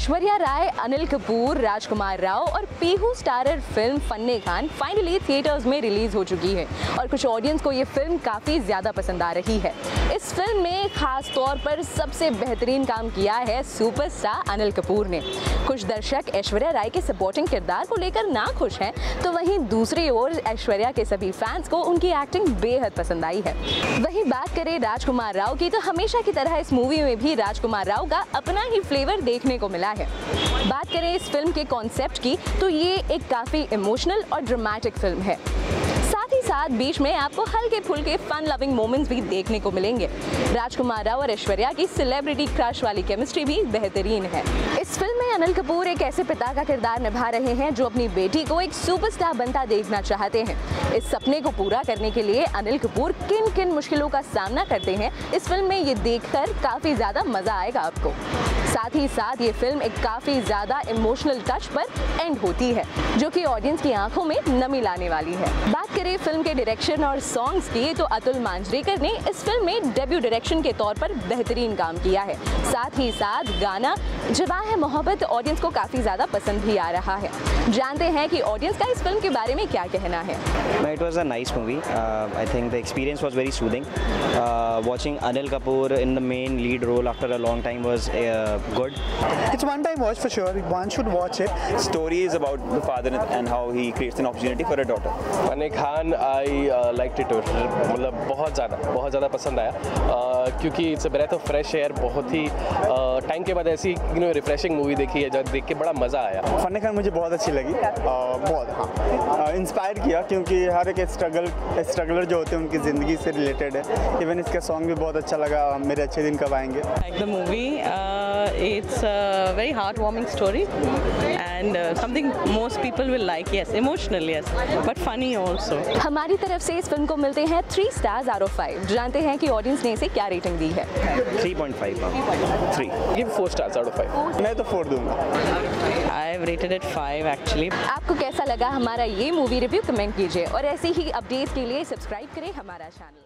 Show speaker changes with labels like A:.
A: ऐश्वर्या राय, अनिल कपूर, राजकुमार राव और Pihu starrer film Fanney Khan finally theatres में release हो चुकी है और कुछ ऑडियंस को ये फ़िल्म काफ़ी ज़्यादा पसंद आ रही है। इस फ़िल्म में खास तौर पर सबसे बेहतरीन काम किया है सुपरस्टार अनिल कपूर ने। कुछ दर्शक ऐश्वर्या राय के सपोर्टिंग किरदार को लेकर ना खुश हैं तो वहीं दूसरी ओर ऐश्वर्या के सभी फैंस को उनकी एक्टिंग बेहद पसंद आई है। वहीं बात करें राजकुमार राव की तो हमेशा की तरह इस मूवी में भी राजकुमार राव का अपना ही फ्लेवर देखने को मिला है। बात करें इस फ़िल्म के कॉन्सेप्ट की तो ये एक काफ़ी इमोशनल और ड्रामेटिक फ़िल्म है। ही साथ बीच में आपको हल्के फुल्के फन लविंग मोमेंट्स भी देखने को मिलेंगे। राजकुमार राव और ऐश्वर्या की सेलिब्रिटी क्रश वाली केमिस्ट्री भी बेहतरीन है। इस फ़िल्म में अनिल कपूर एक ऐसे पिता का किरदार निभा रहे हैं जो अपनी बेटी को एक सुपरस्टार बनता देखना चाहते हैं। इस सपने को पूरा करने के लिए अनिल कपूर किन किन मुश्किलों का सामना करते हैं, इस फ़िल्म में ये देखकर काफ़ी ज़्यादा मज़ा आएगा आपको। साथ ही साथ ये फ़िल्म एक काफ़ी ज़्यादा इमोशनल टच पर एंड होती है, जो कि ऑडियंस की आँखों में नमी लाने वाली है। बात करें फ़िल्म के डायरेक्शन और सॉन्ग्स की तो अतुल मांजरेकर ने इस फ़िल्म में डेब्यू डायरेक्शन के तौर पर बेहतरीन काम किया है साथ ही साथ गाना जवा है मोहब्बत ऑडियंस को काफ़ी ज़्यादा पसंद भी आ रहा है जानते हैं कि ऑडियंस का इस फ़िल्म के बारे में क्या कहना है
B: No, it was a nice movie. Uh, I think the experience was very soothing. Uh, watching Anil Kapoor in the main lead role after a long time was uh, good.
C: It's one time watch for sure. One should watch it.
D: story is about the father and how he creates an opportunity for a daughter.
E: फने खान I like it मतलब बहुत ज़्यादा बहुत ज़्यादा पसंद आया। क्योंकि it's a breath of fresh air बहुत ही टाइम के बाद ऐसी यू नो रिफ्रेशिंग मूवी देखी है जब देख के बड़ा मज़ा आया
C: फन खान मुझे बहुत अच्छी लगी बहुत हाँ इंस्पायर किया क्योंकि हर एक स्ट्रगल स्ट्रगलर जो होते हैं उनकी ज़िंदगी से रिलेटेड है इवन इसका सॉन्ग भी बहुत अच्छा लगा मेरे अच्छे दिन कब आएँगे.
F: Uh, it's a very heartwarming story and uh, something most people will like. Yes, emotional, yes, but funny also.
A: हमारी तरफ़ से इस फ़िल्म को मिलते हैं three stars are of five जानते हैं कि ऑडियंस ने इसे क्या रेटिंग दी है?
B: 3.5. Three.
E: Give four stars out of five
C: मैं तो 4 दूँगा।
F: I have rated it 5 actually
A: आपको कैसा लगा हमारा ये मूवी रिव्यू कमेंट कीजिए। और ऐसे ही अपडेट्स के लिए सब्सक्राइब करें हमारा चैनल